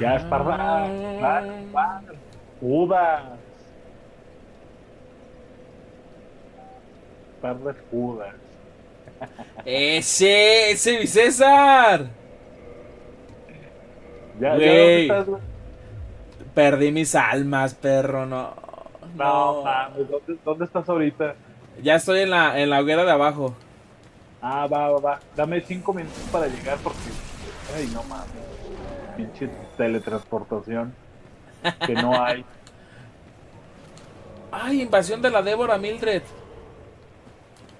Ya es parda. Ah, Judas. Par de Judas. ¡Ese! ¡Ese mi César! Ya, ya Güey. ¿dónde estás, güey? Perdí mis almas, perro, no. No, mames, ¿dónde, ¿dónde estás ahorita? Ya estoy en la, en la hoguera de abajo. Ah, va, va, va. Dame cinco minutos para llegar porque. Ay, no mames. Pinche teletransportación. Que no hay. ¡Ay, invasión de la Débora Mildred!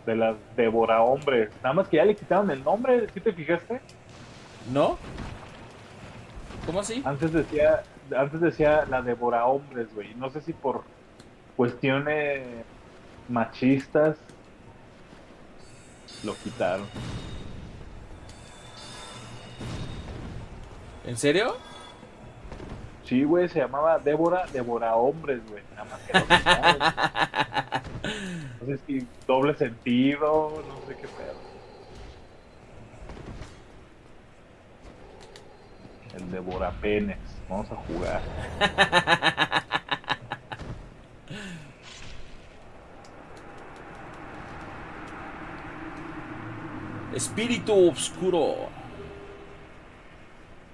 De las devora hombres. Nada más que ya le quitaron el nombre. ¿Sí te fijaste? ¿No? ¿Cómo así? Antes decía, antes decía la devora hombres, güey. No sé si por cuestiones machistas lo quitaron. ¿En serio? Sí, güey, se llamaba Débora Devora Hombres, güey. Nada más que. No sé si doble sentido, no sé qué pedo. El Devora Penes. Vamos a jugar. Espíritu oscuro.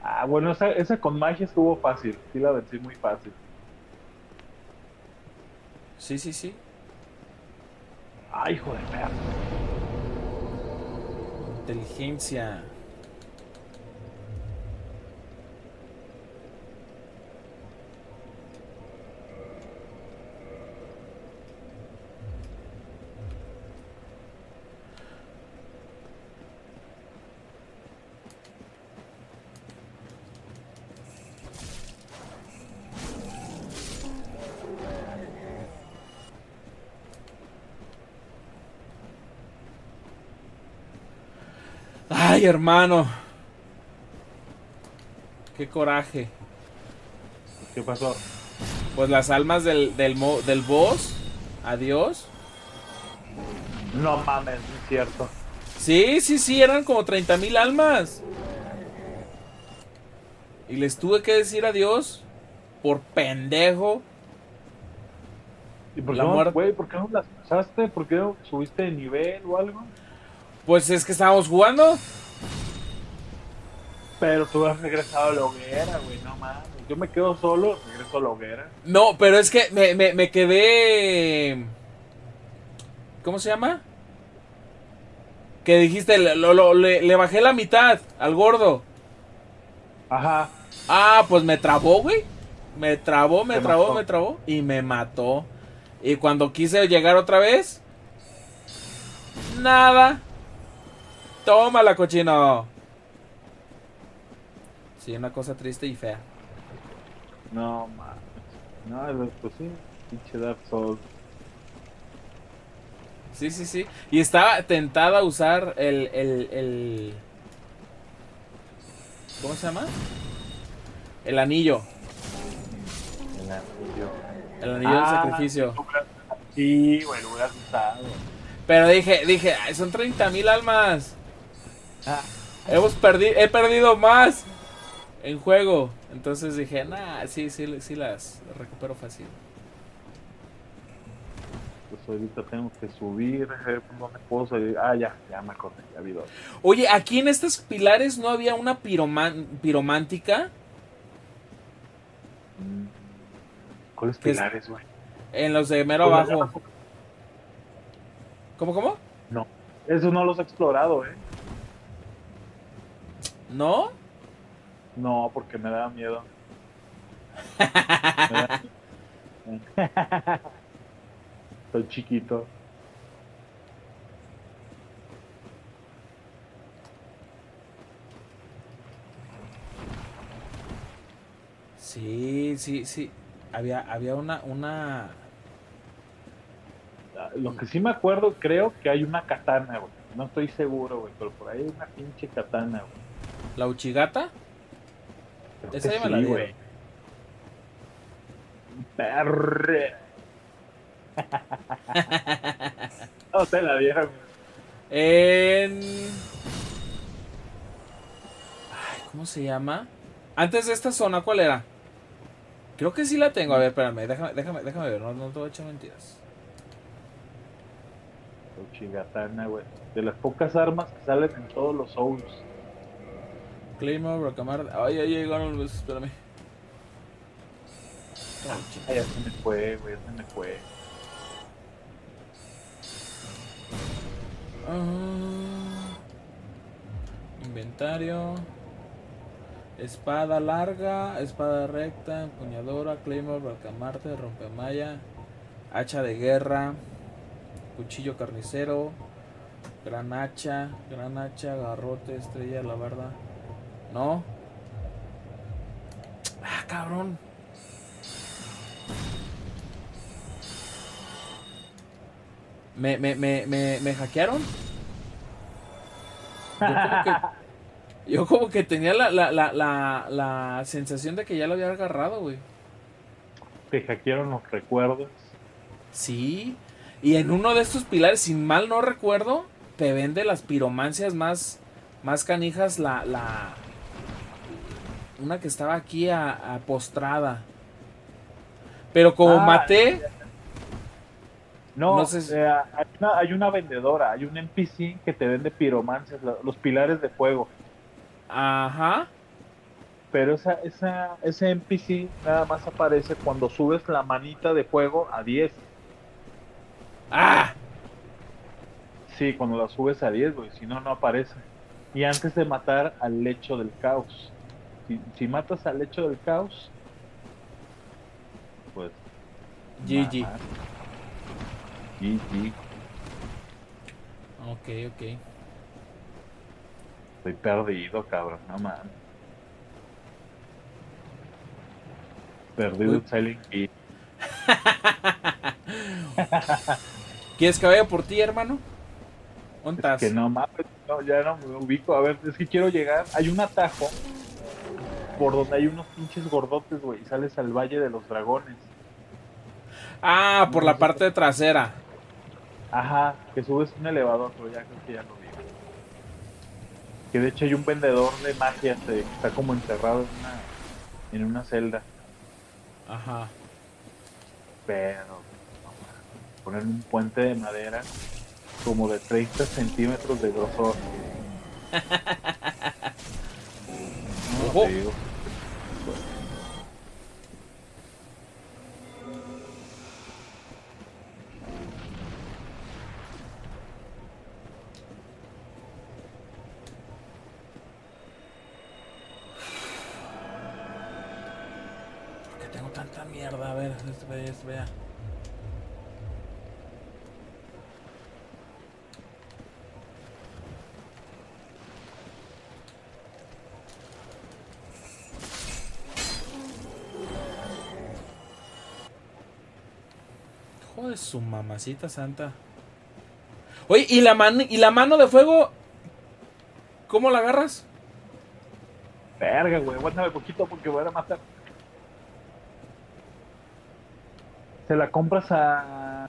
Ah, bueno, esa, esa con magia estuvo fácil. Sí la vencí muy fácil. Sí, sí, sí. Ay, hijo de perra. Inteligencia. Ay, hermano. Qué coraje. ¿Qué pasó? Pues las almas del, del, del boss. Adiós. No mames, es cierto. Sí, sí, sí, eran como 30 mil almas. Y les tuve que decir adiós. Por pendejo. ¿Y por qué, La no, muerte. güey, ¿por qué no las pasaste? ¿Por qué no subiste de nivel o algo? Pues es que estábamos jugando. Pero tú has regresado a la hoguera, güey, no mames. Yo me quedo solo, regreso a la hoguera. No, pero es que me, me, me quedé. ¿Cómo se llama? Que dijiste, lo- lo- le, le bajé la mitad al gordo. Ajá. Ah, pues me trabó, güey. Me trabó, me Te trabó, mató. me trabó. Y me mató. Y cuando quise llegar otra vez. Nada. Tómala, cochino. Sí, una cosa triste y fea. No mames. No, pues sí, pinche Dark Souls. Sí, sí, sí. Y estaba tentada a usar el, el, el... ¿Cómo se llama? El anillo. El anillo. El anillo Ah, del sacrificio. Sí, güey, lo hubieras usado. Pero dije, dije, "Ay, son 30 mil almas. Ah, Hemos perdido, he perdido más en juego. Entonces dije, nah, sí, sí, sí las recupero fácil. pues ahorita tengo que subir. ¿Dónde puedo salir? Ah, ya, ya me acordé, ya vi dos. Oye, aquí en estos pilares no había una piroman- piromántica. Mm. ¿Cuáles pilares, güey? En los de mero Pues, abajo. ¿Cómo, cómo? No, eso no los he explorado, ¿eh? ¿No? No, porque me da miedo. Me da. Estoy chiquito. Sí, sí, sí. Había, había una, una. Lo que sí me acuerdo, creo que hay una katana, güey. No estoy seguro, güey, pero por ahí hay una pinche katana, güey. ¿La Uchigata? Esa ya me la sí, güey. Perre. no te la dieron. En. ¿Cómo se llama? Antes de esta zona, ¿cuál era? Creo que sí la tengo. A ver, espérame, déjame, déjame, déjame ver, no, no te voy a echar mentiras. Chigatana, güey. De las pocas armas que salen en todos los Souls. Claymore, Rocamar. Ay, ay, llegaron los. Espérame. Ay, ya se me fue, güey, ya se me fue. Ah. inventario. Espada larga, espada recta, empuñadora, claymore, balcamarte, rompemalla, hacha de guerra, cuchillo carnicero, gran hacha, gran hacha, garrote, estrella, la verdad. ¿No? Ah, cabrón. ¿Me, me, me, me, me hackearon? Yo como que, yo como que tenía la, la, la, la, la sensación de que ya lo había agarrado, güey. Te hackearon los recuerdos. Sí. Y en uno de estos pilares, sin mal no recuerdo, te vende las piromancias más, más canijas la, la... Una que estaba aquí a, a postrada. Pero como Ah, maté... No, No sé si- eh, hay, una, hay una vendedora, hay un NPC que te vende piromancias, los pilares de fuego. Ajá. Pero esa, esa, ese NPC nada más aparece cuando subes la manita de fuego a 10. ¡Ah! Sí, cuando la subes a 10, güey, si no, no aparece. Y antes de matar al lecho del caos. Si, si matas al lecho del caos, pues. GG. GG. Ok, ok. Estoy perdido, cabrón, no mames. Perdido Uy. en Silent Hill. ¿Quieres que vaya por ti, hermano? ¿Dónde Es que no mames, no, ya no me ubico. A ver, es que quiero llegar. Hay un atajo por donde hay unos pinches gordotes, güey, y sales al Valle de los Dragones. Ah, por la parte trasera. Ajá, que subes un elevador, pero ya creo que ya lo vi. Que de hecho hay un vendedor de magia este, que está como encerrado en una, en una celda. Ajá. Pero, poner un puente de madera como de 30 centímetros de grosor. No, Ojo. te digo. Vea. Joder, su mamacita santa. Oye, ¿y la, man ¿y la mano de fuego? ¿Cómo la agarras? Verga, güey, aguántame poquito porque voy a matar. Se la compras a.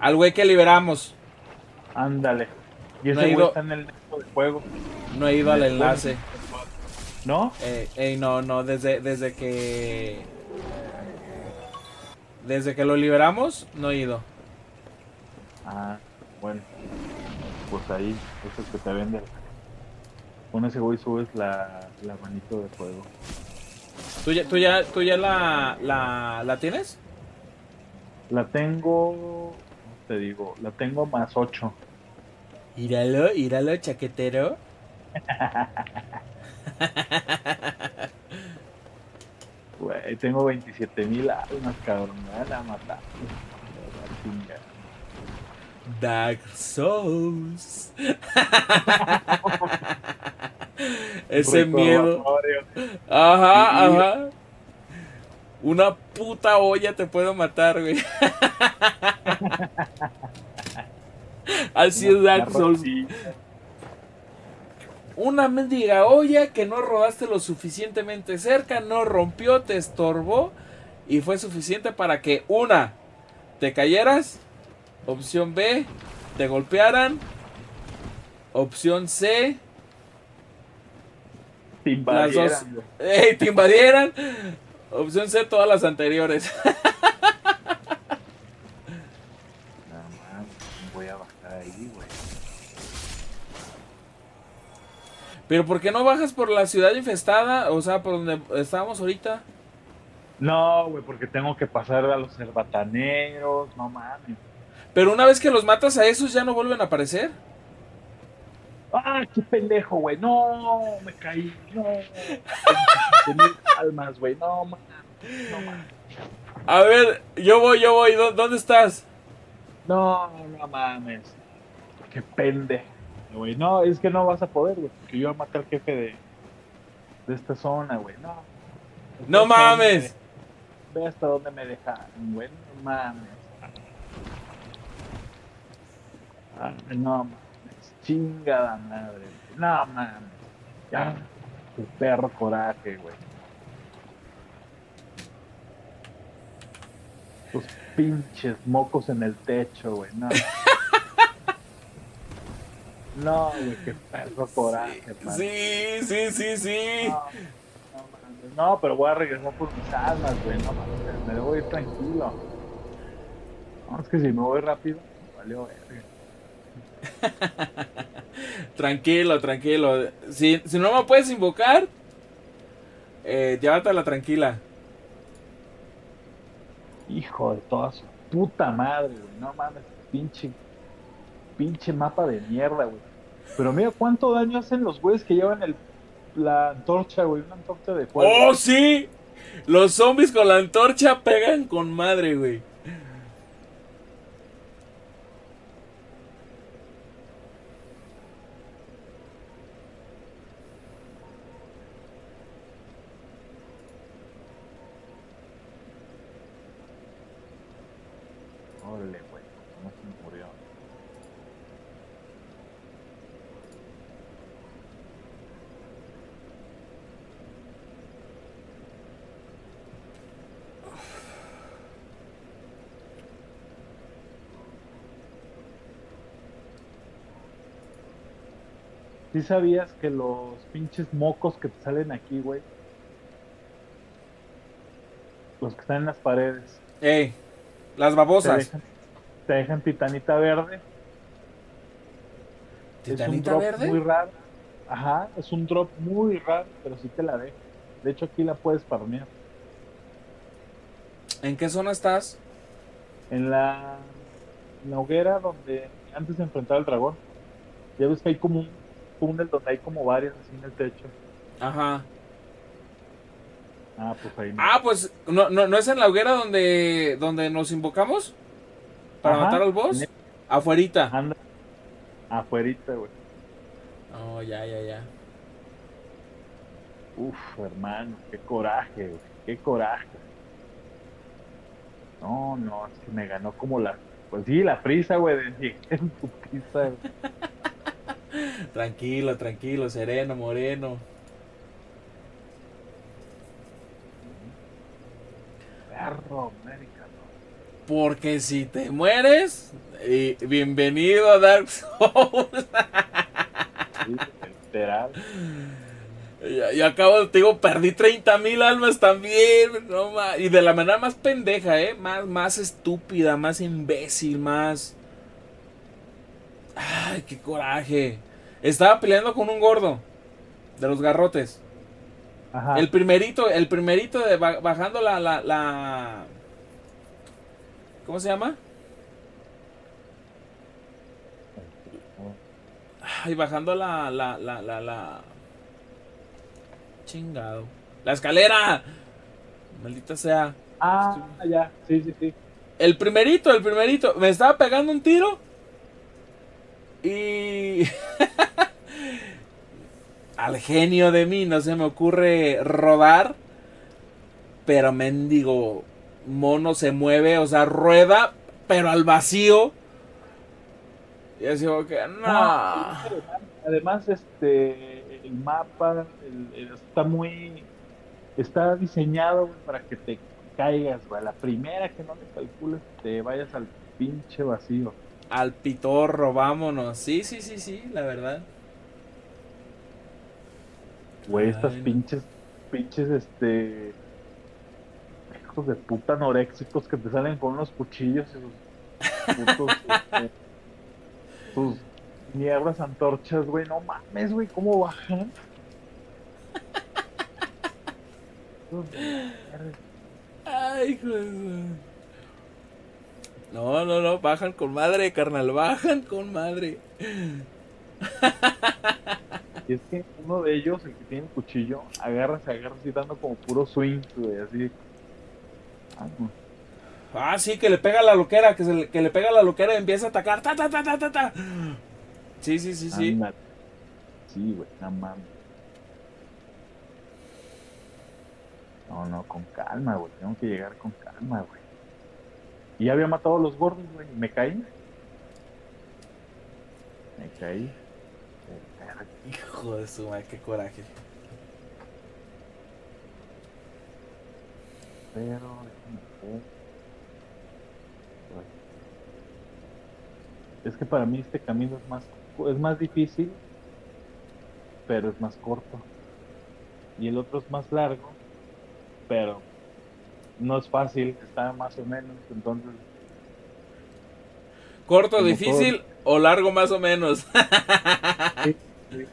Al güey que liberamos. Ándale. Y ese No güey ido- está en el neto de juego. No he ido al enlace. ¿No? Eh, ey, no, no, desde, desde que. Desde que lo liberamos, no he ido. Ah, bueno. Pues ahí, eso es que te vende. Con ese güey subes la, la manito de fuego. ¿Tú ya, tú ya, tú ya la, la, la tienes? La tengo. ¿cómo Te digo, la tengo más 8. Íralo, íralo, chaquetero. Güey, tengo 27 mil almas, cabrón. Me van a matar. Dark Souls. Ese miedo. Ajá, ajá. Una puta olla te puedo matar, güey. Así es Dark Souls. Una mendiga olla que no rodaste lo suficientemente cerca, no rompió, te estorbó y fue suficiente para que una, te cayeras, opción B, te golpearan, opción C, Te Las dos. invadieran. ¡Ey! Te invadieran. Opción C, todas las anteriores. No mames, voy a bajar ahí, güey. Pero ¿por qué no bajas por la ciudad infestada? O sea, por donde estábamos ahorita. No, güey, porque tengo que pasar a los cerbataneros, no mames. Pero una vez que los matas a esos ya no vuelven a aparecer. ¡Ah, qué pendejo, güey! No, me caí, no. Tenía almas, güey, no mames, no. A ver, yo voy, yo voy. ¿Dó- ¿Dónde estás? No, no mames. Qué pendejo, güey. No, es que no vas a poder, güey, porque yo maté al jefe de, de esta zona, güey. No. No mames. me- Ve hasta dónde me dejaron, güey. No mames. Ah, no mames. Chingada madre. No mames. Ya. Tu perro coraje, güey. Tus pinches mocos en el techo, güey. No. No, güey, qué perro coraje, man. Sí, sí, sí, sí. No, no, no, pero voy a regresar por mis almas, güey. No mames, me debo ir tranquilo. No, es que si me voy rápido, valió verga. Tranquilo, tranquilo. Si, si no me puedes invocar, eh, llévatela tranquila. Hijo de toda su puta madre, güey. No mames, pinche. Pinche mapa de mierda, güey. Pero mira cuánto daño hacen los güeyes que llevan el, la antorcha, güey. Una antorcha de fuego. ¡Oh, sí! Los zombies con la antorcha pegan con madre, güey. Órale, güey. No se me murió. ¿Sí sabías que los pinches mocos que te salen aquí, güey? Los que están en las paredes. Ey, las te babosas. dejan, te dejan titanita verde. es un ¿Titanita drop verde? muy raro. Ajá, es un drop muy raro, pero sí te la deja. De hecho, aquí la puedes farmear. ¿En qué zona estás? En la, en la hoguera donde antes de enfrentar al dragón, ya ves que hay como un túnel donde hay como varias así en el techo. Ajá. Ah, pues ahí. no. Ah, pues, ¿no, no, ¿no es en la hoguera donde, donde nos invocamos? ¿Para Ajá, matar al boss? Afuerita. Anda. Afuerita, güey. Oh, ya, ya, ya. Uf, hermano, qué coraje, güey. Qué coraje. No, no, es que me ganó como la. Pues sí, la prisa, güey, de en putiza, güey. Tranquilo, tranquilo, sereno, moreno. Perro, América, Porque si te mueres, y bienvenido a Dark Souls. Sí, literal. Y, y acabo, te digo, perdí 30 mil almas también. No, y de la manera más pendeja, ¿eh? Más, más estúpida, más imbécil, más... Ay, qué coraje. Estaba peleando con un gordo. De los garrotes. Ajá. El primerito, el primerito de ba- bajando la, la, la... ¿Cómo se llama? Ay, bajando la, la, la, la, la... Chingado. La escalera. Maldita sea. Ah, ya, sí, sí, sí. El primerito, el primerito. Me estaba pegando un tiro. Y... Al genio de mí no se me ocurre rodar. Pero mendigo mono se mueve, o sea, rueda, pero al vacío. Y así como que, no. Además, este, el mapa está muy, está diseñado para que te caigas, güey. La primera que no le calcules, te vayas al pinche vacío. Al pitorro, vámonos. Sí, sí, sí, sí, la verdad. Güey, estas no. pinches, pinches, este. Hijos de puta anoréxicos que te salen con unos cuchillos y sus putos. este, sus mierdas antorchas, güey. No mames, güey, ¿cómo bajan? Ay, hijo de su- No, no, no, bajan con madre, carnal, bajan con madre. Y es que uno de ellos, el que tiene el cuchillo, agarra, se agarra así dando como puro swing, güey, así. Ah, no. Ah, sí, que le pega la loquera, que, se le, que le pega la loquera y empieza a atacar. Ta, ta, ta, ta, ta, ta. Sí, sí, sí, sí. Sí, güey, no mames. No, no, con calma, güey. Tengo que llegar con calma, güey. Y había matado a los gordos, güey. Me caí. Me caí. Hijo de su madre, qué coraje. Pero. Es que para mí este camino es más, es más difícil, pero es más corto. Y el otro es más largo, pero no es fácil, está más o menos. Entonces, Corto, difícil o largo más o menos. sí, sí.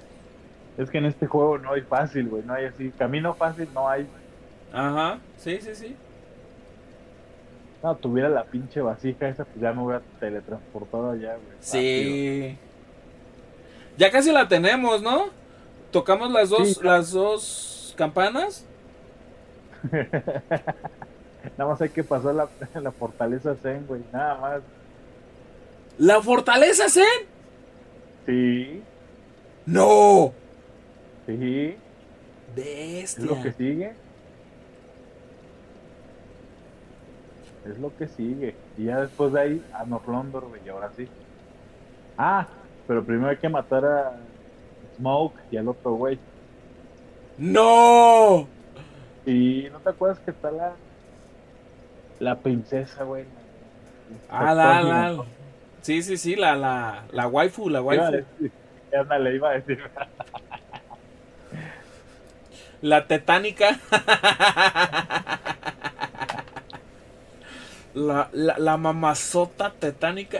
es que en este juego no hay fácil, güey. No hay así, camino fácil, no hay. Ajá, sí, sí, sí. No, tuviera la pinche vasija esa, pues ya me hubiera teletransportado allá, güey. Sí. Ya casi la tenemos, ¿no? Tocamos las dos, Sí. las dos campanas. Nada más hay que pasar la, la fortaleza Zen, güey. Nada más. ¿La fortaleza Zen? Sí, No. sí. Bestia. Es lo que sigue. Es lo que sigue. Y ya después de ahí, a Norlondor, güey, y ahora sí. Ah, pero primero hay que matar a Smoke y al otro güey. No. Y no te acuerdas que está la la princesa, güey. Ah, la, la. Sí, sí, sí, la, la, la waifu, la waifu. decir, ándale, iba a decir. La tetánica. La, la, la mamazota tetánica.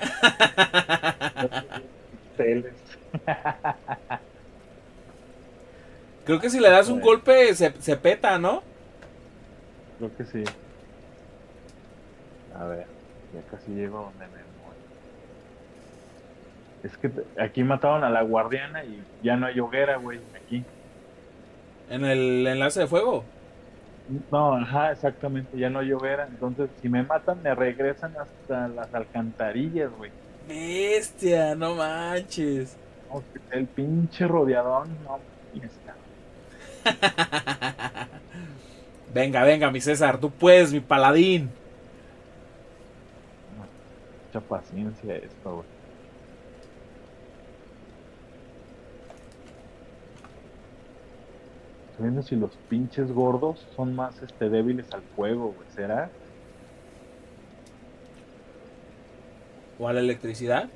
Creo que si le das un golpe se, se peta, ¿no? Creo que sí. A ver, ya casi llego a donde me voy. Es que aquí mataron a la guardiana y ya no hay hoguera, güey, aquí. En el enlace de fuego. No, ajá, exactamente, ya no hay hoguera. Entonces, si me matan, me regresan hasta las alcantarillas, güey. Bestia, no manches. No, El pinche rodeadón, no, está. Venga, venga, mi César, tú puedes, mi paladín. Mucha paciencia esto, güey. Estoy viendo si los pinches gordos son más este débiles al fuego, güey. ¿Será? ¿O a la electricidad?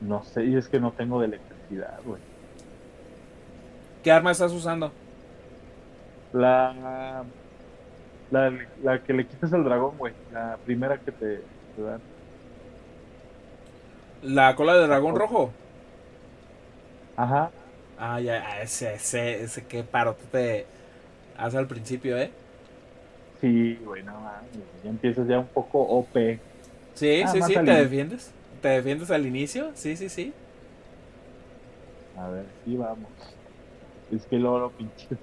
No sé, y es que no tengo de electricidad, güey. ¿Qué arma estás usando? La, la, la que le quitas al dragón, güey. La primera que te, te dan. ¿La cola de dragón rojo? Ajá. Ah, ya, ese, ese, ese qué paro tú te hace al principio, ¿eh? Sí, güey, no. Ya empiezas ya un poco OP. Sí, Ah, sí, sí, te inicio. defiendes. ¿Te defiendes al inicio? Sí, sí, sí. A ver, sí, vamos. Es que luego los pinches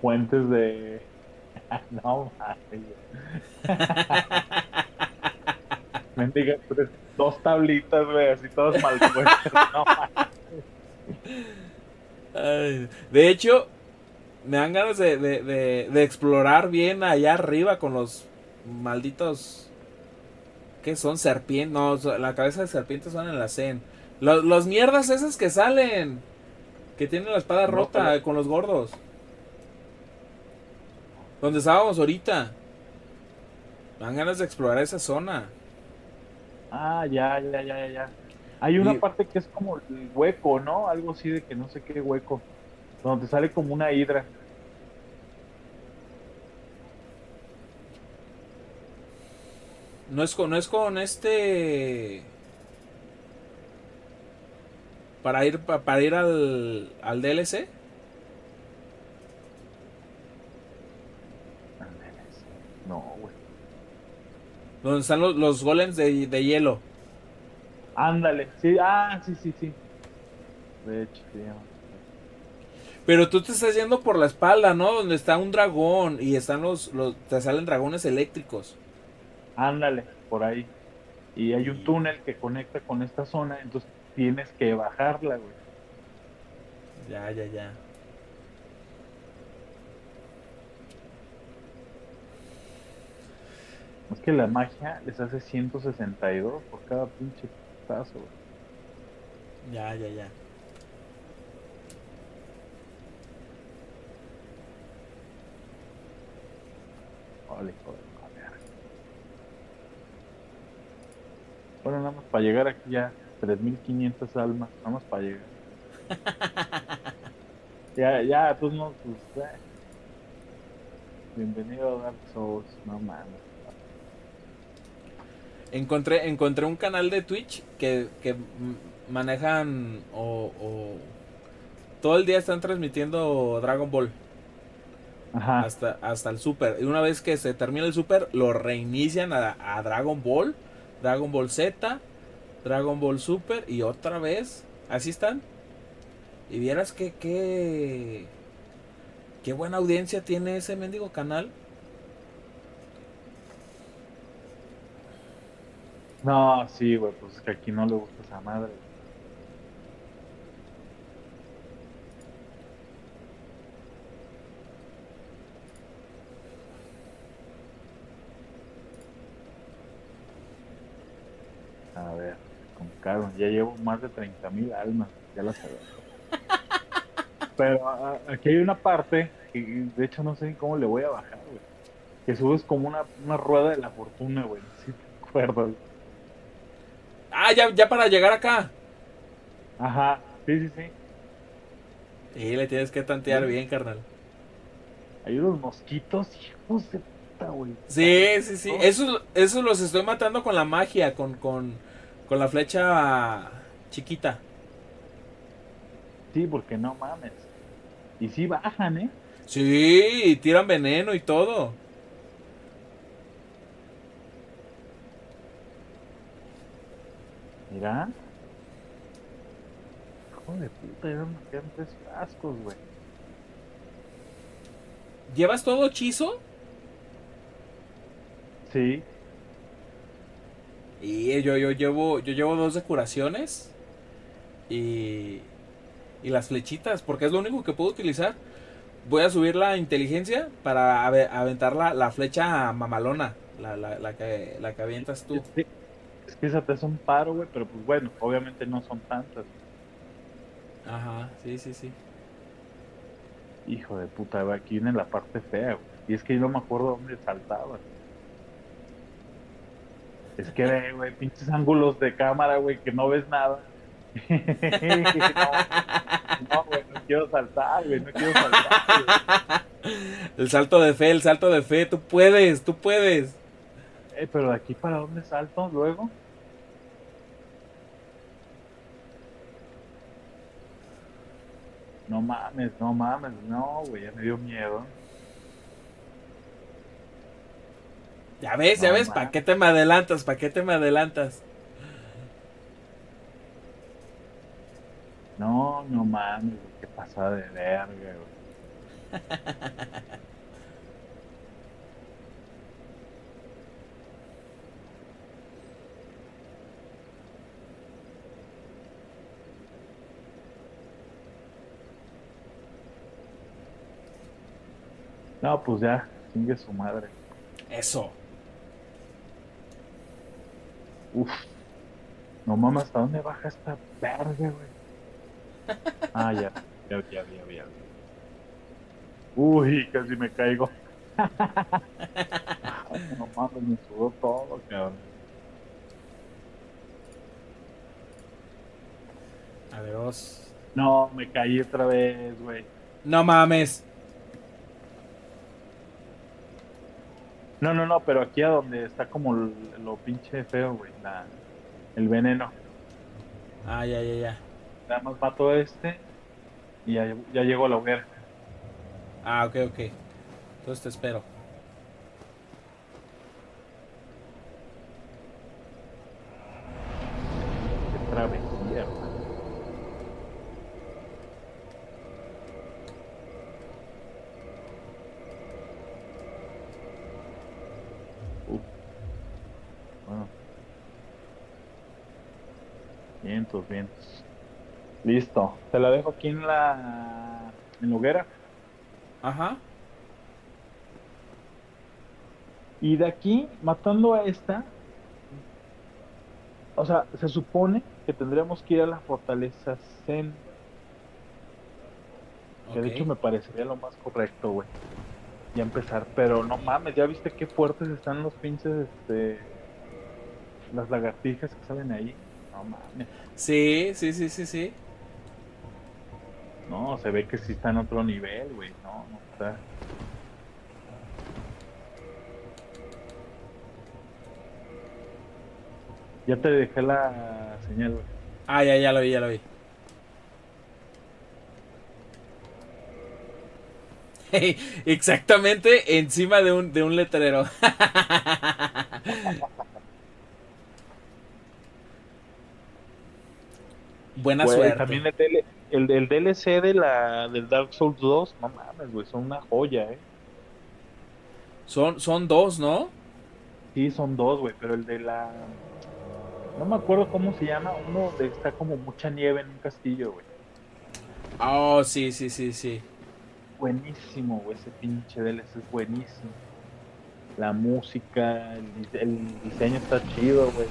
puentes de. no mames. Mendiga, dos tablitas, güey, así todas mal puestas. No mames. Ay, de hecho, me dan ganas de, de- de- de explorar bien allá arriba con los malditos. ¿Qué son? Serpientes. No, la cabeza de serpientes son en la CEN. Los, los mierdas esas que salen. Que tienen la espada No, rota pero- con los gordos. Donde estábamos ahorita. Dan ganas de explorar esa zona. Ah, ya, ya, ya, ya, ya. Hay una Y- parte que es como el hueco, ¿no? Algo así de que no sé qué hueco. Donde te sale como una hidra. No es con, no es con este. Para ir, pa- para ir al, al DLC. No, güey. Donde están los, los golems de, de hielo. Ándale. Sí, ah, sí, sí, sí. De hecho, sí. Pero tú te estás yendo por la espalda, ¿no? Donde está un dragón y están los, los te salen dragones eléctricos. Ándale, por ahí. Y hay un túnel que conecta con esta zona, entonces tienes que bajarla, güey. Ya, ya, ya. Es que la magia les hace 162 por cada pinche güey. Ya, ya, ya. Vale, joder, madre. Bueno, nada más para llegar aquí ya, 3500 almas, nada más para llegar. ya, ya, pues no, pues. eh. Bienvenido a Dark Souls, no mames. Encontré, encontré un canal de Twitch que, que manejan o, o todo el día están transmitiendo Dragon Ball Ajá. hasta, hasta el Super. Y una vez que se termina el Super, lo reinician a, a Dragon Ball, Dragon Ball Z, Dragon Ball Super y otra vez. Así están. Y vieras que qué qué buena audiencia tiene ese mendigo canal. No, sí, güey, pues es que aquí no le gusta esa madre. A ver, con caro, ya llevo más de 30 mil almas, ya lo sabes. Pero a- aquí hay una parte que de hecho no sé cómo le voy a bajar, güey. Que subes como una, una rueda de la fortuna, güey. Si te acuerdas. Ah, ya, ya para llegar acá. Ajá, sí, sí, sí. Sí, le tienes que tantear bien, carnal. Hay unos mosquitos, hijos de puta, güey. Sí, sí, sí. Esos, esos los estoy matando con la magia, con, con, con la flecha chiquita. Sí, porque no mames. Y sí bajan, ¿eh? Sí, y tiran veneno y todo. Mira. Hijo de puta, ya me quedan tres frascos, güey. ¿Llevas todo hechizo? Sí. Y yo, yo llevo, yo llevo dos de curaciones. Y, y las flechitas, porque es lo único que puedo utilizar. Voy a subir la inteligencia para ave- aventar la, la flecha mamalona. La, la, la que, la que avientas tú. Esa te un paro, güey, pero pues bueno, obviamente no son tantas. Ajá, sí, sí, sí. Hijo de puta, güey, aquí viene la parte fea, güey. Y es que yo no me acuerdo dónde saltaba. Es que, ve, güey, pinches ángulos de cámara, güey, que no ves nada. no, no, güey, no quiero saltar, güey, no quiero saltar. güey. El salto de fe, el salto de fe. Tú puedes, tú puedes. Eh, pero de aquí para dónde salto luego? No mames, no mames, no, güey, ya me dio miedo. Ya ves, ya No, ves. ¿para qué te me adelantas? ¿Para qué te me adelantas? No, no mames, qué pasada de verga, güey. No, pues ya, chingue su madre. Eso. Uf. No mames, ¿hasta dónde baja esta verga, güey? Ah, ya, ya, ya, ya, ya. Uy, casi me caigo. no mames, me sudó todo, cabrón. A ver, vos. No, me caí otra vez, güey. No mames. No, no, no, pero aquí a donde está como lo, lo pinche feo, güey, la, el veneno. Ah, ya, ya, ya. Nada más mato a este y ya, ya llego a la hoguera. Ah, ok, ok. Entonces te espero. Qué travesía, güey. Uf. Bueno. Vientos, vientos. Listo. Te la dejo aquí en la, en la hoguera. Ajá. Y de aquí, matando a esta, o sea, se supone que tendríamos que ir a la fortaleza Zen, que de hecho me parecería lo más correcto, güey. Ya empezar, pero no mames, ya viste qué fuertes están los pinches, este, las lagartijas que salen ahí. No mames, Sí, sí, sí, sí, sí. No, se ve que sí está en otro nivel, güey. No, no está. Ya te dejé la señal, güey. Ah, ya, ya lo vi, ya lo vi. Exactamente encima de un, de un letrero. Buena Güey, suerte. También el, DL el, el DLC de la, del Dark Souls 2, no mames, güey, son una joya, eh. Son, son dos, ¿no? Sí, son dos, güey, pero el de la... No me acuerdo cómo se llama, uno de está como mucha nieve en un castillo, güey. Oh, sí, sí, sí, sí. Buenísimo, güey, ese pinche DLC es buenísimo. La música, el, el diseño está chido, güey.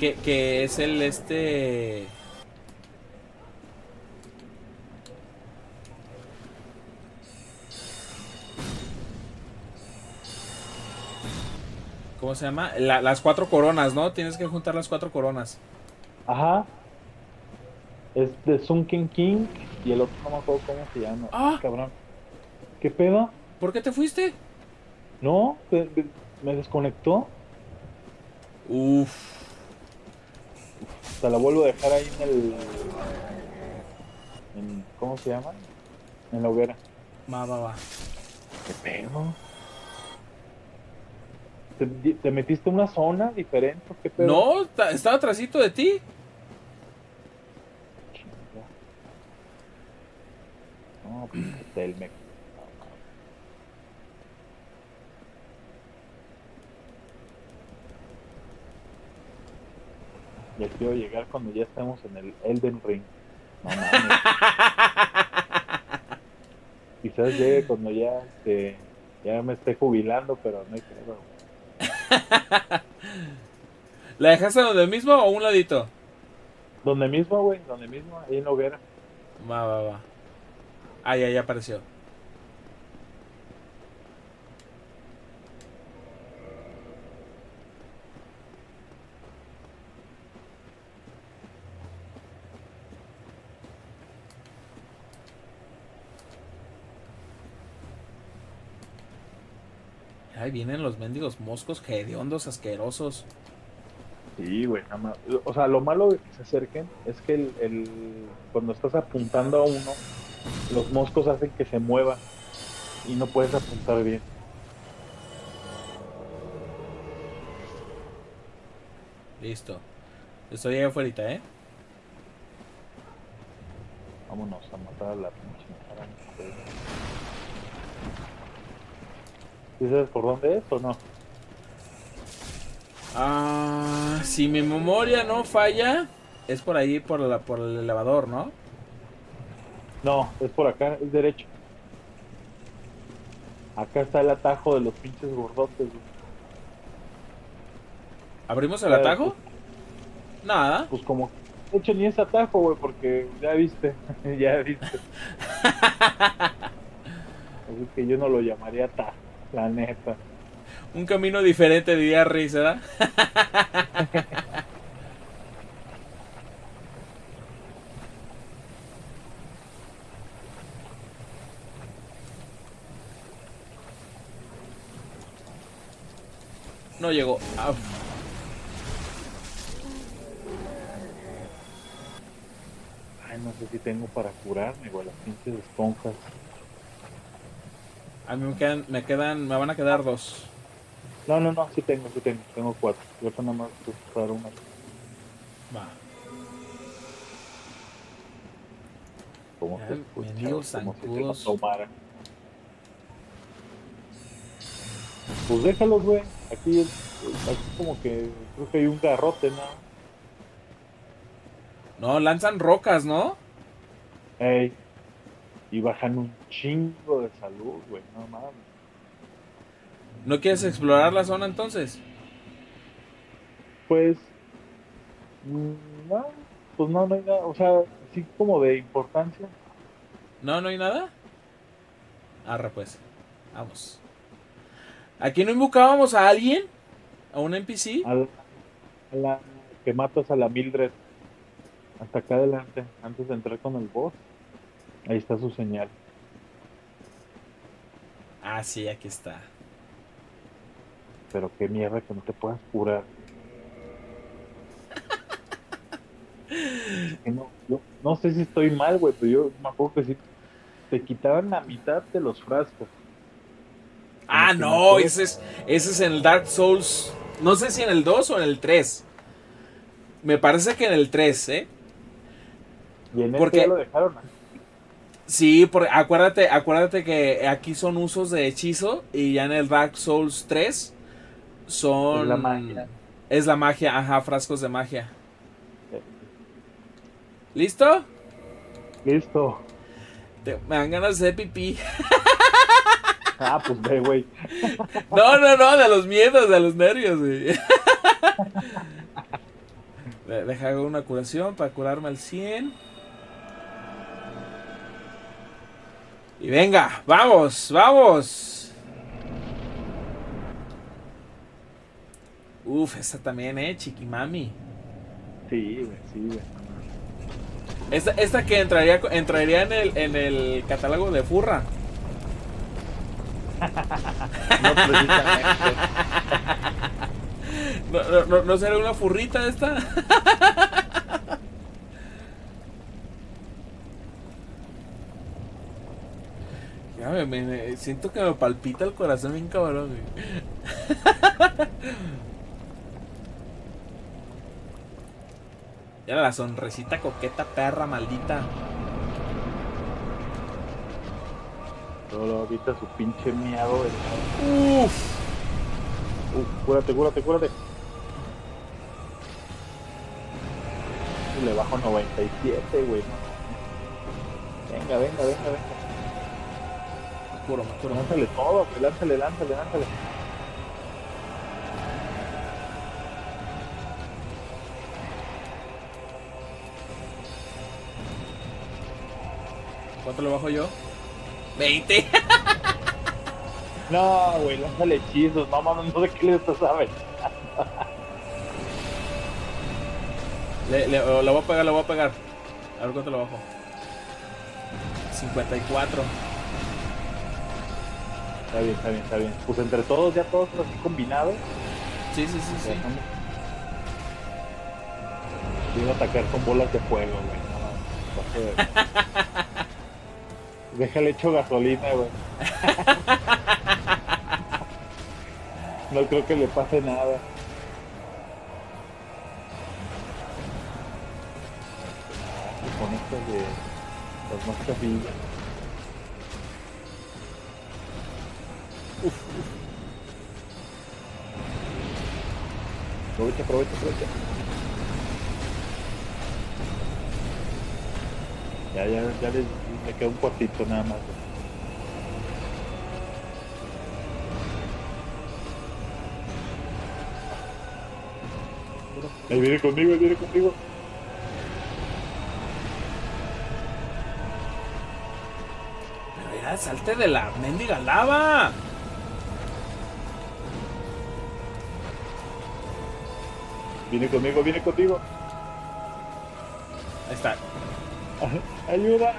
Que, que es el este. ¿Cómo se llama? La- las cuatro coronas, ¿no? Tienes que juntar las cuatro coronas. Ajá. Es de Sunken King y el otro no me acuerdo cómo se llama. Ah. Cabrón. ¿Qué pedo? ¿Por qué te fuiste? No, me- desconectó. Uf. Te la vuelvo a dejar ahí en el. En, ¿Cómo se llama? En la hoguera. Va, va, va. ¿Qué pedo? ¿Te, te metiste en una zona diferente? ¿Qué pedo? No, ta- estaba atrásito de ti. No, pues Telmex. Ya quiero llegar cuando ya estemos en el Elden Ring. No. Quizás llegue cuando ya este, ya me esté jubilando, pero no hay pedo. ¿La dejaste donde mismo o un ladito? Donde mismo, güey, donde mismo, ahí en la hoguera. Va, va, va. Ah, ya, ya apareció. Ahí vienen los mendigos moscos hediondos asquerosos. Sí, güey, nada más. O sea, lo malo de que se acerquen es que el, el- cuando estás apuntando a uno, los moscos hacen que se mueva y no puedes apuntar bien. Listo. Estoy ahí afuera, ¿eh? Vámonos a matar a la pinche. ¿Sí sabes por dónde es o no? Ah, si mi memoria no falla, es por ahí, por, la, por el elevador, ¿no? No, es por acá, es derecho. Acá está el atajo de los pinches gordotes, güey. ¿Abrimos el atajo? Nada. Pues como, de hecho ni es atajo, güey, porque ya viste, ya viste. Así que yo no lo llamaría atajo, la neta. Un camino diferente, diría Riz, ¿verdad? No llegó. Ay, no sé si tengo para curarme, güey, las pinches esponjas a mí me quedan, me quedan, me van a quedar dos. No, no, no, sí tengo, sí tengo, tengo cuatro. Yo nada más usar una. Va. Como Ya, se escucha, mendigos como si tomara. Pues déjalos, güey. Aquí, aquí como que creo que hay un garrote, ¿no? No, lanzan rocas, ¿no? Ey. Y bajan un chingo de salud, güey. No mames. ¿No quieres explorar la zona entonces? Pues. No, pues no, no hay nada. O sea, así como de importancia. ¿No, no hay nada? Arra, pues. Vamos. ¿Aquí no invocábamos a alguien? ¿A un NPC? A la, a la que matas a la Mildred. Hasta acá adelante, antes de entrar con el boss. Ahí está su señal. Ah, sí, aquí está. Pero qué mierda que no te puedas curar. No, yo no sé si estoy mal, güey, pero yo me acuerdo que sí te quitaban la mitad de los frascos. Ah, no, ese es, ese es en el Dark Souls. No sé si en el 2 o en el 3. Me parece que en el 3, ¿eh? Y en Porque- este ya lo dejaron. Sí, porque acuérdate, acuérdate que aquí son usos de hechizo y ya en el Dark Souls 3 son... Es la magia. Es la magia, ajá, frascos de magia. ¿Listo? Listo. Te- me dan ganas de pipí. Ah, pues ve, güey. No, no, no, de los miedos, de los nervios, güey. De- Deja una curación para curarme al 100. Y venga, vamos, vamos. Uf, esta también, eh, chiquimami. Sí, güey, sí, güey. Esta, esta que entraría, entraría en el, en el catálogo de Furra. No precisamente. ¿No, no, no, no será una furrita esta? Ya me, me- me- siento que me palpita el corazón bien cabrón. güey. Ya la sonrisita coqueta perra maldita. Luego ahorita su pinche güey. Uf. Uh, cúrate, cúrate, cúrate. Le bajo 97, güey. no. Venga, venga, venga, venga. Me curo, me curo. Lánzale todo, güey. Lánzale, lánzale, lánzale. ¿Cuánto lo bajo yo? 20. No, güey, lánzale hechizos. No mames, no sé qué le estás. Le, le, o la voy a pegar, la voy a pegar. A ver cuánto lo bajo. 54. Está bien, está bien, está bien. Pues entre todos, ya todos así combinados. Sí, sí, sí, sí. Viene a atacar con bolas de fuego, güey. No, Déjale hecho gasolina, güey. No creo que le pase nada. Con estas de las más casillas. Aprovecha, aprovecha, aprovecha. Ya, ya, ya le, le queda un cuartito nada más. Ahí viene conmigo, ahí viene conmigo. Pero ya salte de la mendiga lava. Viene conmigo, viene contigo. Ahí está. Ayuda.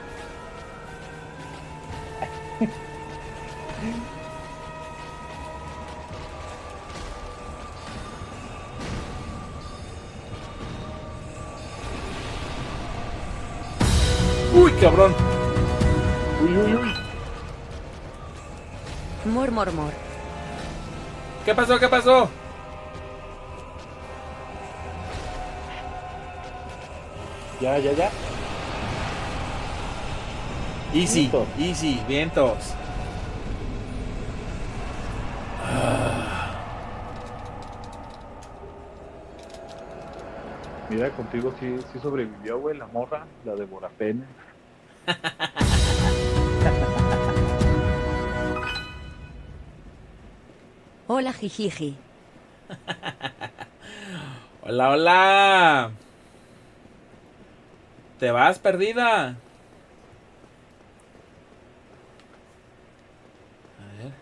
Uy, cabrón. Uy, uy, uy. Mor, mor, mor. ¿Qué pasó? ¿Qué pasó? Ya, ya, ya. Easy, easy, vientos. Mira, contigo sí, sí sobrevivió, güey, la morra, la de Borapene. Hola, jijiji. Hola, hola. ¿Te vas perdida? A ver.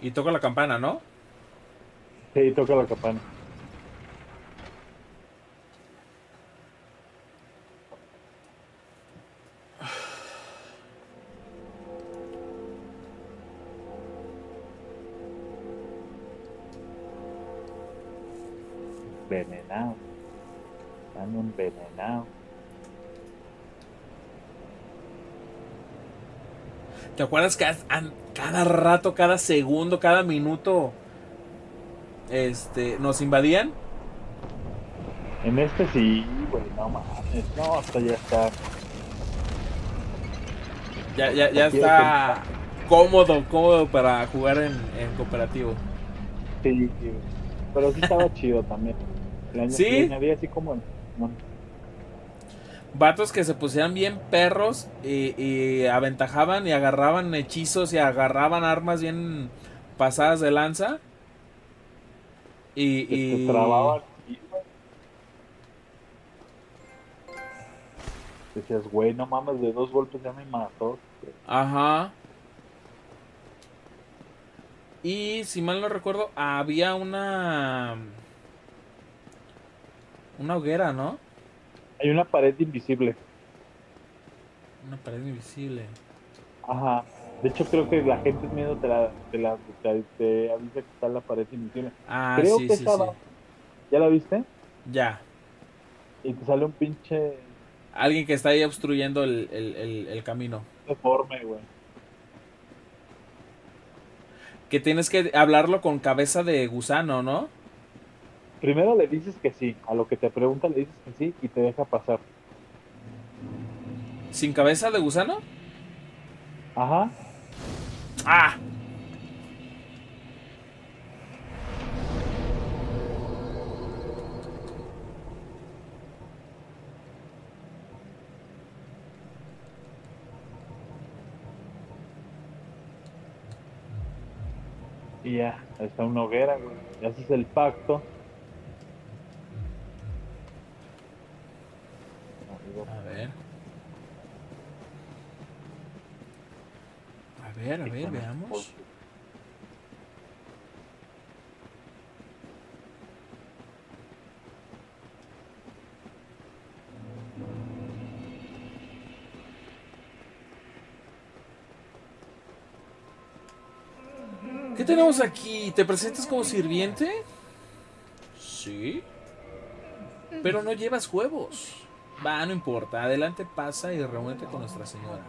Y toca la campana, ¿no? Sí, toca la campana. Envenenado. Están envenenados. ¿Te acuerdas que cada rato, cada segundo, cada minuto este, nos invadían? En este sí, güey, no mames. No, hasta ya está. Ya, ya, ya está cómodo, cómodo para jugar en, en cooperativo. Sí, sí. Pero sí estaba chido también. ¿Sí? añadí así como. Vatos que se pusieran bien perros y, y aventajaban y agarraban hechizos y agarraban armas bien pasadas de lanza. Y, y- te trababan. Decías, güey, no mames, de dos golpes ya me mató. Ajá. Y si mal no recuerdo, había una. Una hoguera, ¿no? Hay una pared invisible. Una pared invisible. Ajá. De hecho, creo que la gente es miedo te la, te la te, te avisa que está la pared invisible. Ah, creo sí, que sí, estaba. sí. ¿Ya la viste? Ya. Y te sale un pinche Alguien que está ahí obstruyendo el, el- el- el camino. deforme, güey. Que tienes que hablarlo con cabeza de gusano, ¿no? Primero le dices que sí. A lo que te pregunta le dices que sí y te deja pasar. ¿Sin cabeza de gusano? Ajá. ¡Ah! Y ya, ahí está una hoguera, güey. Y haces el pacto. A ver. A ver, a ver, veamos. ¿Qué tenemos aquí? ¿Te presentas como sirviente? Sí. Pero no llevas huevos. Va, no importa. Adelante pasa y reúnete con Nuestra Señora.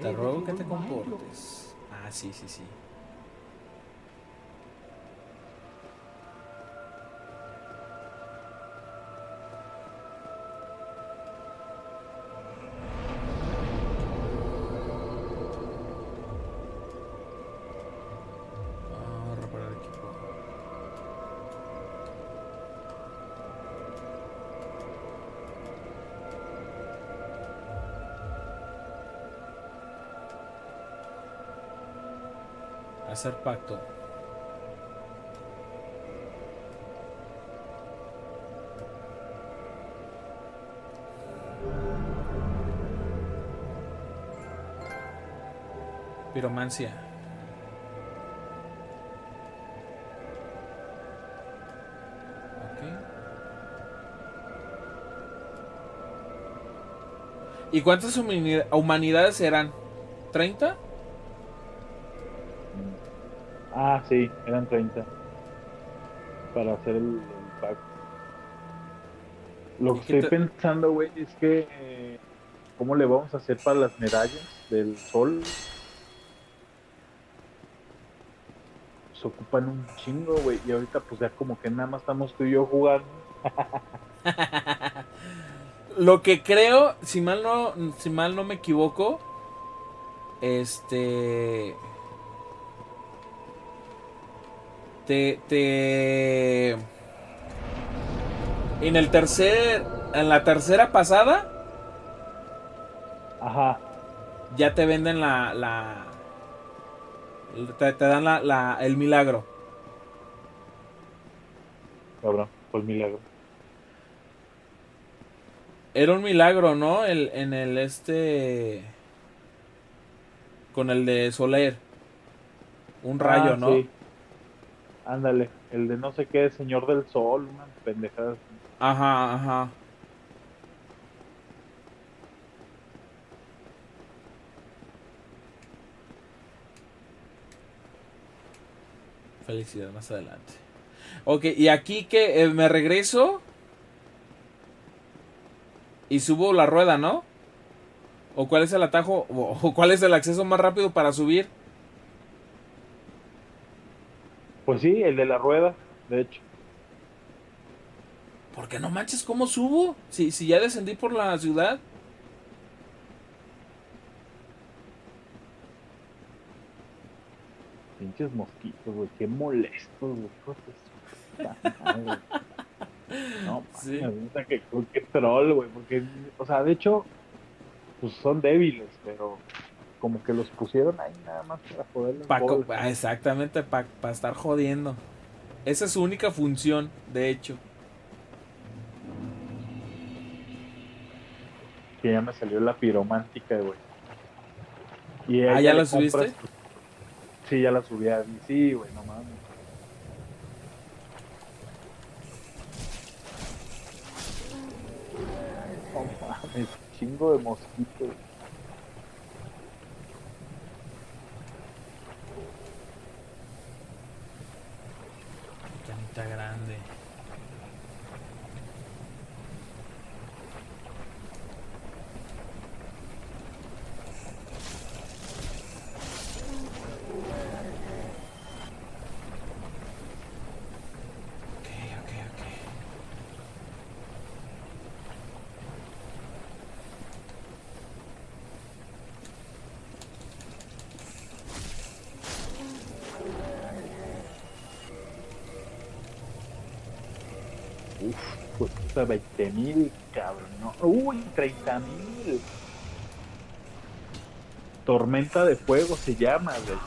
Te ruego que te comportes. Sí, sí, sí. Hacer pacto. Piromancia. ¿Y cuántas humani- humanidades eran? ¿30? Ah, sí, eran 30. para hacer el, el pack. Lo ¿Y que estoy te- pensando, güey, es que eh, ¿cómo le vamos a hacer para las medallas del sol? Se ocupan un chingo, güey, y ahorita pues ya como que nada más estamos tú y yo jugando. Lo que creo, si mal no, si mal no me equivoco, este te, te en el tercer, en la tercera pasada Ajá, ya te venden la, la te, te dan la, la- el milagro. cabrón, fue el milagro. Era un milagro, ¿no? El, en el este con el de Soler. Un rayo, Ah, ¿no? sí. Ándale, el de no sé qué, Señor del Sol, una pendejada. Ajá, ajá. Felicidad más adelante. Ok, y aquí que eh, me regreso y subo la rueda, ¿no? ¿O cuál es el atajo? ¿O o cuál es el acceso más rápido para subir? Pues sí, el de la rueda, de hecho. Porque no manches, ¿cómo subo? Si, si ya descendí por la ciudad. Pinches mosquitos, güey, qué molestos, güey. No, Sí. neta que qué troll, güey, porque, o sea, de hecho, pues son débiles, pero como que los pusieron ahí nada más para Pa pobres. ah, exactamente, para estar jodiendo. Esa es su única función, de hecho. Que ya me salió la piromántica, güey. Y Ah, ¿ya la subiste? compras, Sí, ya la subí a mí, sí, güey, no mames. No mames, chingo de mosquitos. way. Uf, pues puta 20 mil, cabrón, no. Uy, 30 mil. Tormenta de fuego se llama, güey.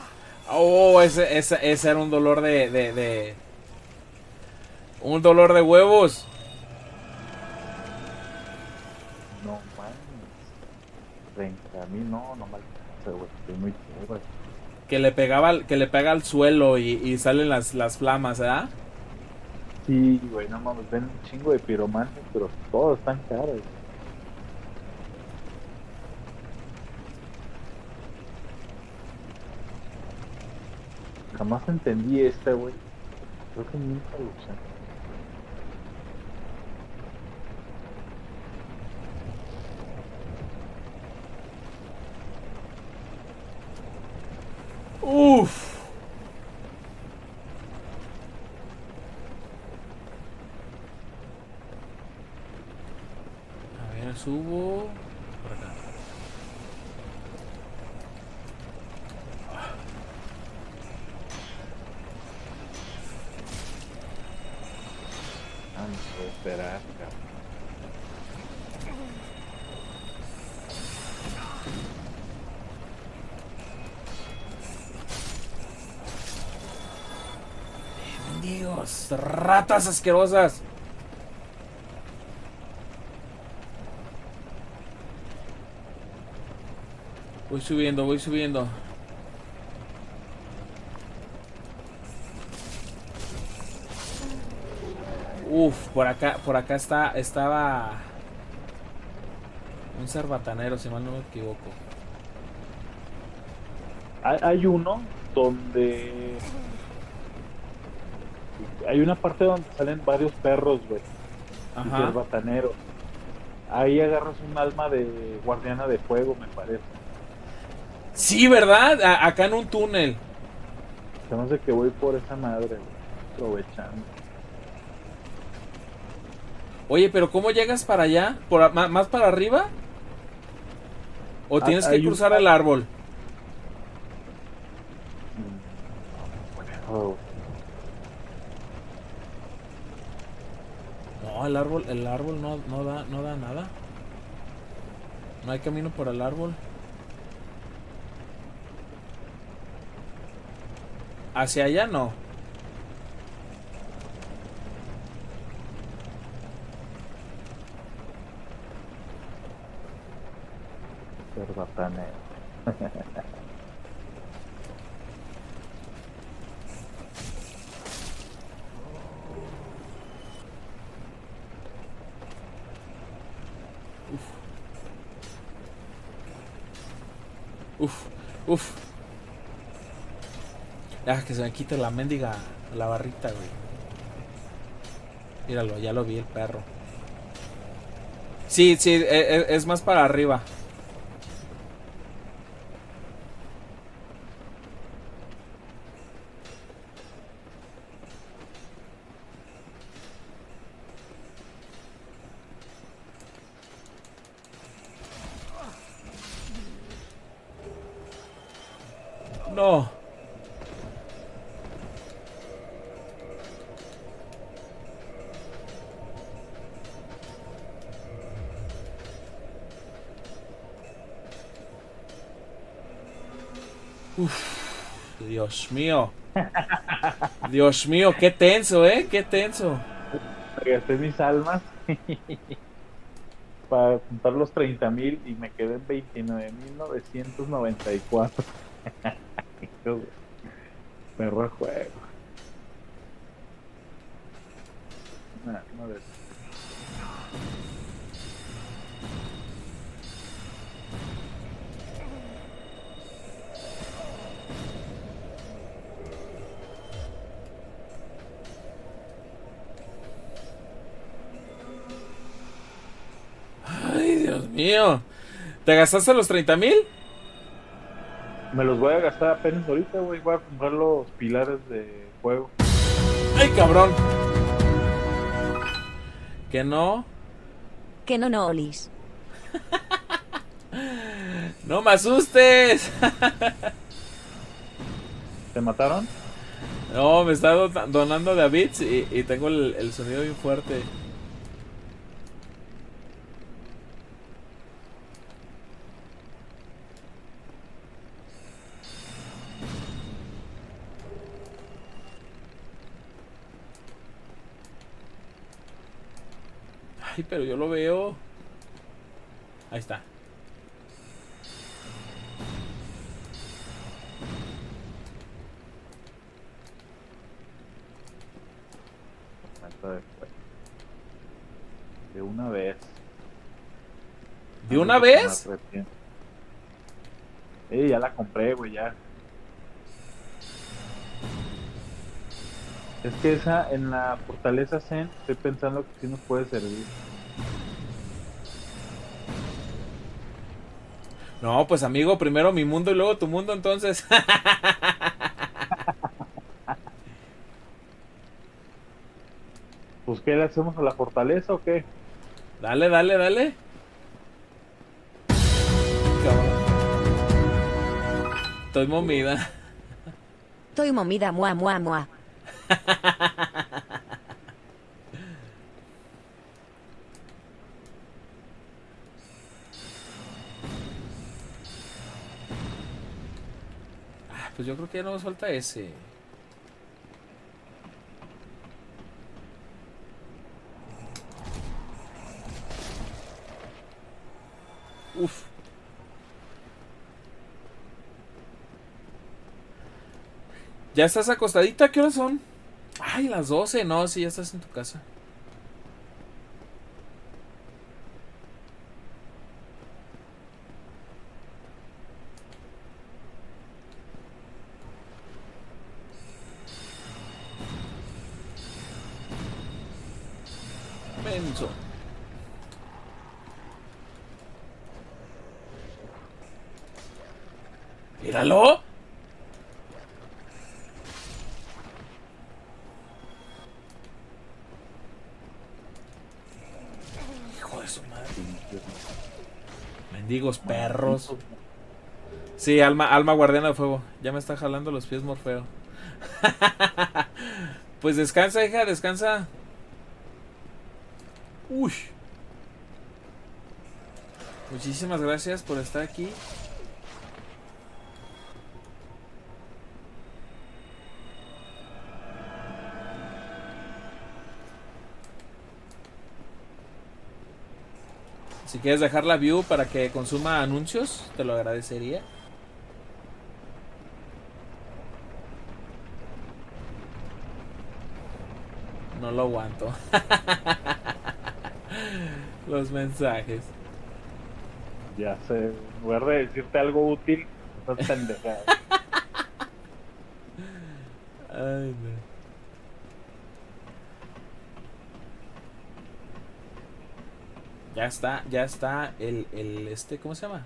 Oh, ese, ese, ese era un dolor de, de, de- Un dolor de huevos. No mames. 30 mil, no, no güey. Estoy muy pobre. Que le pegaba, que le pega al suelo y, y salen las, las flamas, ¿verdad? Sí, güey, no mames, ven un chingo de piromantes, pero todos están caros. Jamás entendí esta, güey. Creo que nunca lo usé. Uf. A ver, subo. Por acá. Ah, no puedo esperar, cabrón. Ratas asquerosas. Voy subiendo, voy subiendo. Uf, por acá, por acá está, estaba un cerbatanero, si mal no me equivoco. Hay uno donde Hay una parte donde salen varios perros, güey. Y Ajá. el batanero. Ahí agarras un alma de guardiana de fuego, me parece. Sí, ¿verdad? A- acá en un túnel. Se me hace que voy por esa madre, güey. Aprovechando. Oye, pero ¿cómo llegas para allá? ¿Por ¿Más para arriba? ¿O Ah, tienes que un- cruzar el árbol? Mm, bueno, No, el árbol, el árbol no, no da, no da nada. No hay camino por el árbol. Hacia allá no batanero. Uf, uf. Ya que se me quite la mendiga, la barrita, güey. Míralo, ya lo vi el perro. Sí, sí, e- e- es más para arriba. Dios mío, qué tenso, ¿eh? Qué tenso. Gasté mis almas para juntar los 30 mil y me quedé en 29.994. Hijo de- Perro juego. ¿Te gastaste los 30 mil? Me los voy a gastar apenas ahorita, güey. Voy a comprar los pilares de fuego. Ay, cabrón. Que no. Que no no olis. No me asustes. ¿Te mataron? No, me está do- donando David y, y tengo el, el sonido bien fuerte. Ay, pero yo lo veo. Ahí está. De una vez. ¿De una de que vez? Eh, ya la compré, güey, ya. Es que esa, en la fortaleza Zen, estoy pensando que sí nos puede servir. No, pues amigo, primero mi mundo y luego tu mundo, entonces. Pues, ¿qué le hacemos a la fortaleza o qué? dale, dale, dale. Cabrón. Estoy momida. Estoy momida mua mua mua. Ah, Pues yo creo que ya no nos falta ese. Uf. ¿Ya estás acostadita? ¿Qué horas son? Ay, las 12. No, sí, ya estás en tu casa. menso. ¡Míralo! Hijo de Mendigos perros. Sí, alma, alma guardiana de fuego. Ya me está jalando los pies Morfeo. pues descansa, hija, descansa. Uy. Muchísimas gracias por estar aquí. Si quieres dejar la view para que consuma anuncios, te lo agradecería. No lo aguanto. Los mensajes. Ya sé, en lugar de decirte algo útil, estás pendejada. Ay, no. Ya está, ya está el, el este, ¿cómo se llama?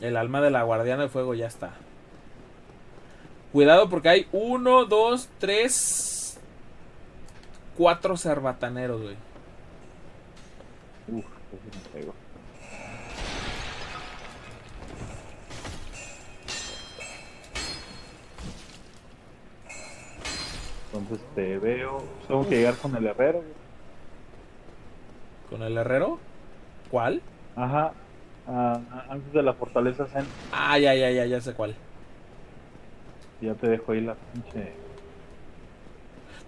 El alma de la guardiana de fuego ya está. Cuidado porque hay uno, dos, tres, cuatro cerbataneros, güey. Uf, pegó. Entonces te veo. Tengo que llegar con el herrero. güey. ¿Con el herrero? ¿Cuál? Ajá. Ah, ah, antes de la fortaleza Zen. Ah, ya, ya, ya, ya sé cuál. Ya te dejo ahí la pinche.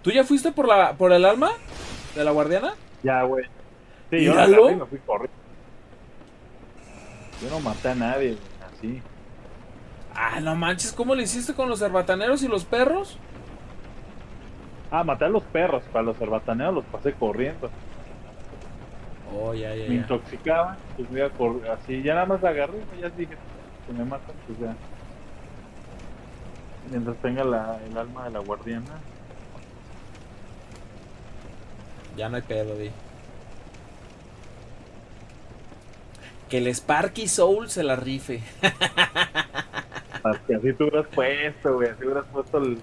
¿Tú ya fuiste por la por el alma de la guardiana? Ya, güey. Sí, yo la me fui corriendo. Yo no maté a nadie, güey, así. Ah, no manches, ¿cómo le hiciste con los cerbataneros y los perros? Ah, maté a los perros. Para los herbataneos los pasé corriendo. Oh, ya, ya, Me ya. intoxicaban, pues me iba correr así. Ya nada más la agarré, ya dije, que me matan, pues ya. Mientras tenga la, el alma de la guardiana. Ya no hay pedo, di. Que el Sparky Soul se la rife. Así, así tú hubieras puesto, güey. Así hubieras puesto el.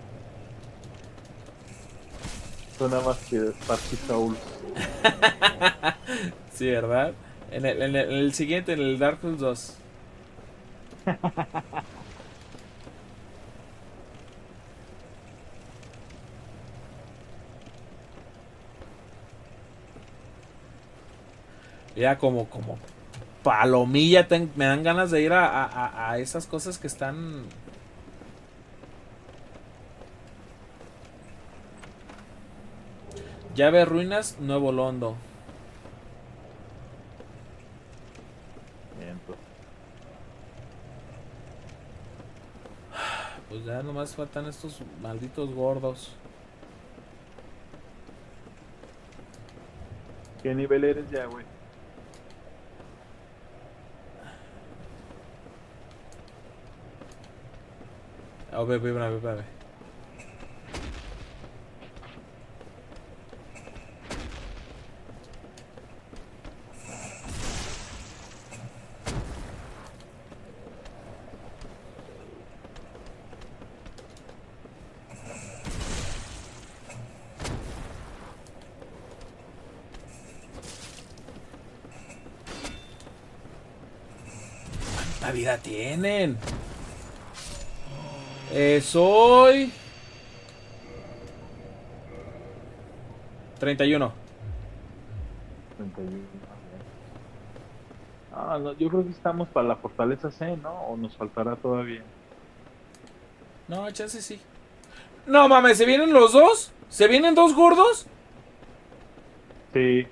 Nada más que Sparky Soul. Sí, ¿verdad? En el, en el- en el siguiente, en el Dark Souls 2. Ya como, como palomilla me dan ganas de ir a- a- a esas cosas que están... Llave Ruinas, Nuevo Londo. Bien, pues. Pues ya nomás faltan estos malditos gordos. ¿Qué nivel eres ya, güey? Oh, ve, ve, ve, ¿Cuánta vida tienen? Eh, soy... 31. 31. Ah, no, yo creo que estamos para la fortaleza C, ¿no? O nos faltará todavía. No, chance sí. No mames, ¿se vienen los dos? ¿Se vienen dos gordos? Sí.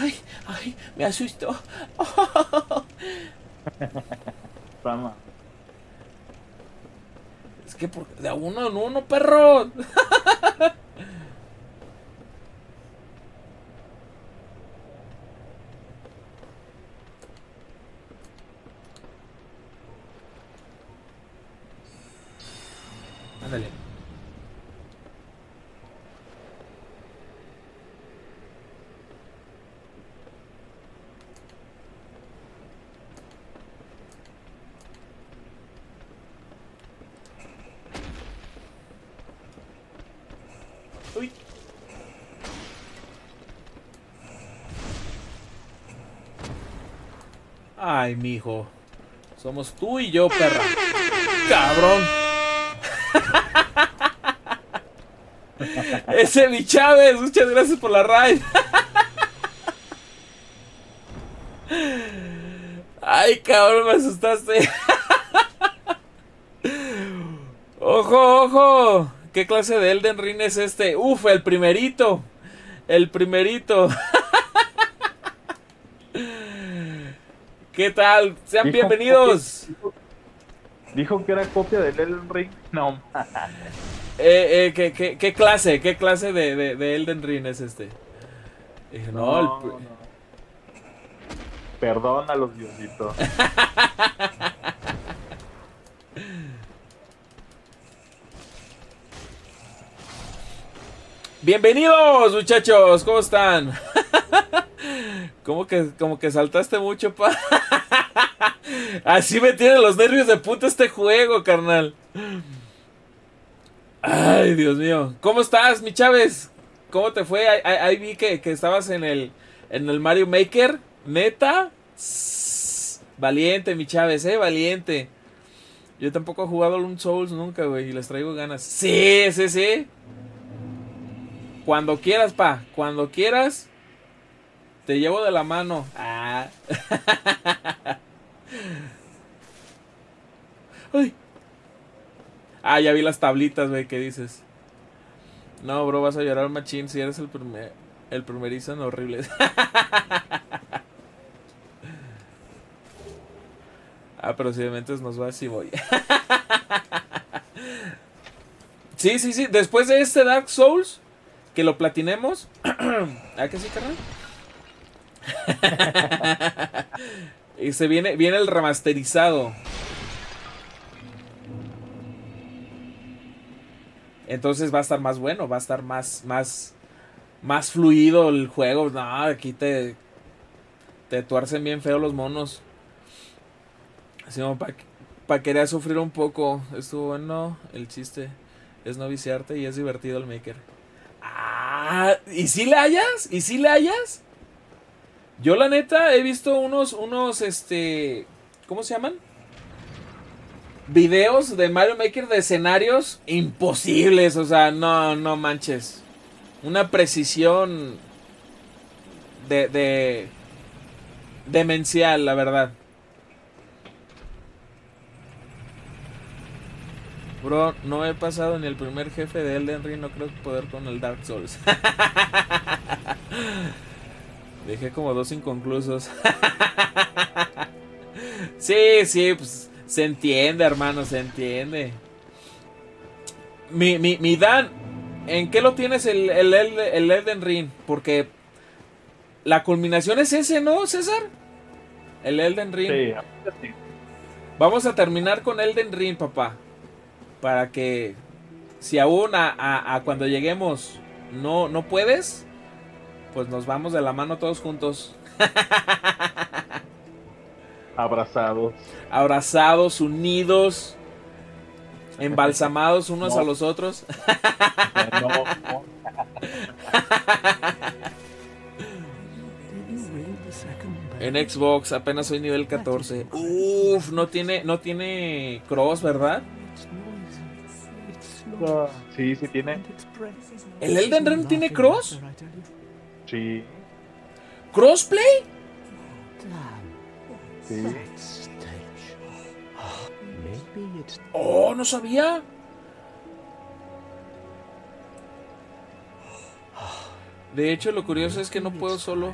Ay, ay, me asustó. Fama. Es que por, de a uno en uno, perro. Ay, mijo. Somos tú y yo, perra. Cabrón. Ese mi Chávez, muchas gracias por la raid. Ay, cabrón, me asustaste. Ojo, ojo. ¿Qué clase de Elden Ring es este? Uf, el primerito. El primerito. ¿Qué tal? Sean Dijo bienvenidos. copia- Dijo que era copia del Elden Ring. No, Eh, eh, ¿qué, qué, qué clase? ¿Qué clase de, de, de Elden Ring es este? Dije, no, el no, pr- no. Perdónalos, Diosito. Bienvenidos, muchachos, ¿cómo están? ¿Cómo que, como que saltaste mucho, pa? Así me tienen los nervios de puta este juego, carnal. Ay, Dios mío. ¿Cómo estás, mi Chávez? ¿Cómo te fue? Ahí, vi que, que estabas en el, en el Mario Maker. ¿Neta? Valiente, mi Chávez, eh, valiente. Yo tampoco he jugado un Souls nunca, güey, y les traigo ganas. Sí, sí, sí. Cuando quieras, pa. Cuando quieras. Te llevo de la mano. Ah. Ay. Ah, ya vi las tablitas, güey, ¿qué dices? No, bro, vas a llorar machín si eres el primer el primerizo en horribles. ah, pero si de mentes nos va así voy. sí, sí, sí. Después de este Dark Souls, que lo platinemos. ¿Ah, que sí, carnal? y se viene, viene el remasterizado. Entonces va a estar más bueno, va a estar más, más, más fluido el juego. No, aquí te, te tuercen bien feo los monos. Así como para querer sufrir un poco. Estuvo bueno el chiste. Es no viciarte y es divertido el maker. Ah, ¿y si le hayas? ¿Y si le hayas? Yo la neta he visto unos, unos, este, ¿cómo se llaman? Videos de Mario Maker de escenarios imposibles, o sea, no, no manches. Una precisión de, de, demencial, la verdad. Bro, no he pasado ni el primer jefe de Elden Ring, no creo poder con el Dark Souls. Dejé como dos inconclusos. sí, sí, pues se entiende, hermano, se entiende. Mi, mi, mi Dan, ¿en qué lo tienes el, el, el, el Elden Ring? Porque la culminación es ese, ¿no, César? El Elden Ring. Sí. Vamos a terminar con Elden Ring, papá. Para que si aún a, a- a cuando lleguemos no, no puedes, pues nos vamos de la mano todos juntos. Abrazados. Abrazados, unidos, embalsamados unos No. a los otros. No, no. En Xbox apenas soy nivel 14. Uf, no tiene, no tiene cross, ¿verdad? Ah, Sí, sí tiene. ¿El Elden Ring tiene cross? Sí, ¿Crossplay? sí. Oh, no sabía. De hecho, lo curioso es que no puedo solo,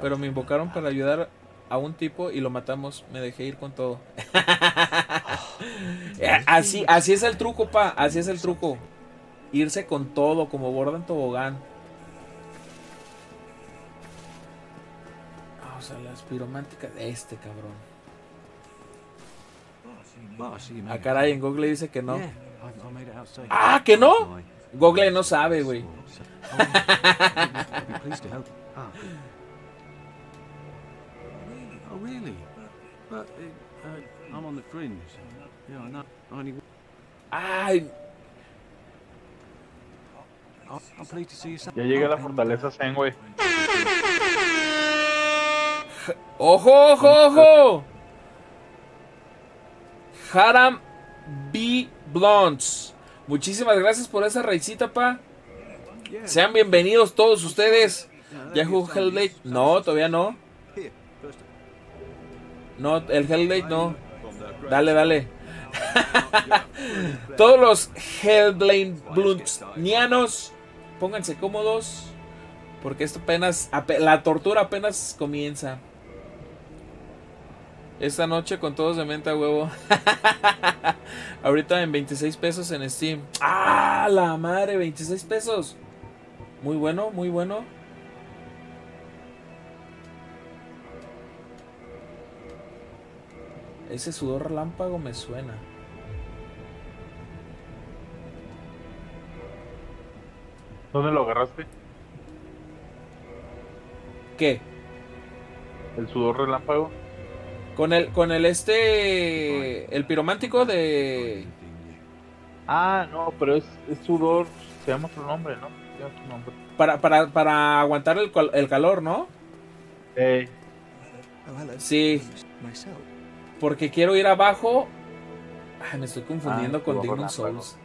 pero me invocaron para ayudar a un tipo y lo matamos. Me dejé ir con todo. Eh, así, así es el truco, pa. Así es el truco. Irse con todo, como borda en tobogán. Vamos a las pirománticas de este cabrón. Ah, caray, en Google dice que no. Ah, ¿que no? Google no sabe, güey. Oh. Ay, you. Ya llegué a la fortaleza Zen, güey. ¡Ojo, ojo, ojo! Haram B. Blondes. Muchísimas gracias por esa raicita, pa. Sean bienvenidos todos ustedes. ¿Ya jugó Hellblade? No, todavía no. No, el Hellblade no. Dale, dale. Todos los Hellblade Bluntsnianos, pónganse cómodos. Porque esto apenas. ape- la tortura apenas comienza. Esta noche con todos de mente a huevo. Ahorita en 26 pesos en Steam. ¡Ah! La madre, 26 pesos. Muy bueno, muy bueno. Ese sudor relámpago me suena. ¿Dónde lo agarraste? ¿Qué? ¿El sudor relámpago? Con el, con el este. El piromántico de. Ah, no, pero es, es sudor. Se llama otro nombre, ¿no? Se llama otro nombre. Para, para, para aguantar el, el calor, ¿no? Eh. Sí. Porque quiero ir abajo. Ay, me estoy confundiendo Ah, con Demon. Souls.